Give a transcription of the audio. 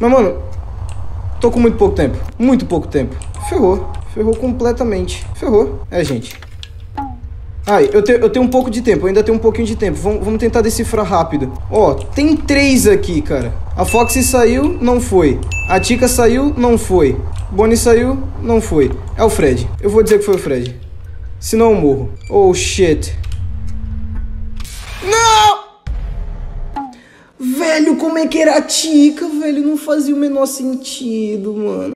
Mas, mano, tô com muito pouco tempo. Muito pouco tempo. Ferrou. Ferrou completamente. Ferrou. É, gente. Ai, eu, te, eu tenho um pouco de tempo, eu ainda tenho um pouquinho de tempo. Vamos, vamos tentar decifrar rápido. Ó, tem três aqui, cara. A Foxy saiu, não foi. A Tika saiu, não foi. Bonnie saiu, não foi. É o Fred. Eu vou dizer que foi o Fred. Senão eu morro. Oh, shit. Velho, como é que era a Tika, velho? Não fazia o menor sentido, mano.